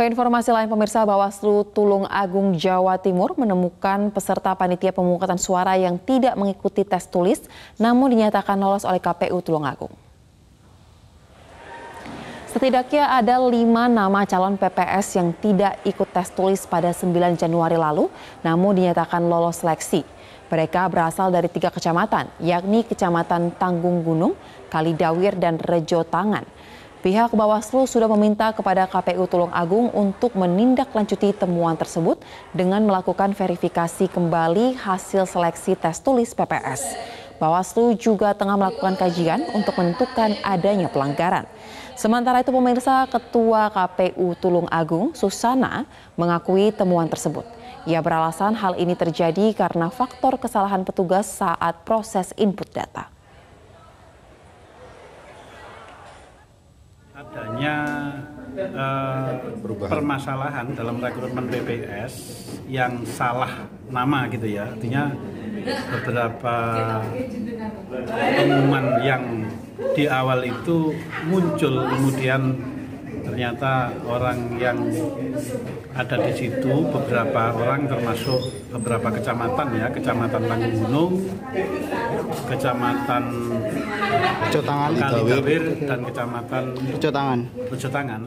Ke informasi lain pemirsa Bawaslu Tulung Agung Jawa Timur menemukan peserta panitia pemungutan suara yang tidak mengikuti tes tulis namun dinyatakan lolos oleh KPU Tulung Agung. Setidaknya ada lima nama calon PPS yang tidak ikut tes tulis pada 9 Januari lalu namun dinyatakan lolos seleksi. Mereka berasal dari tiga kecamatan, yakni Kecamatan Tanggung Gunung, Kalidawir, dan Rejo Tangan. Pihak Bawaslu sudah meminta kepada KPU Tulung Agung untuk menindaklanjuti temuan tersebut dengan melakukan verifikasi kembali hasil seleksi tes tulis PPS. Bawaslu juga tengah melakukan kajian untuk menentukan adanya pelanggaran. Sementara itu pemirsa Ketua KPU Tulung Agung, Susana, mengakui temuan tersebut. Ia beralasan hal ini terjadi karena faktor kesalahan petugas saat proses input data. Adanya uh, permasalahan dalam rekrutmen BPS yang salah nama gitu ya. Artinya beberapa pengumuman yang di awal itu muncul kemudian ternyata orang yang ada di situ beberapa orang termasuk beberapa kecamatan ya kecamatan Tanggung Gunung kecamatan Tangan, Kalidawir dan kecamatan Tangan. Tangan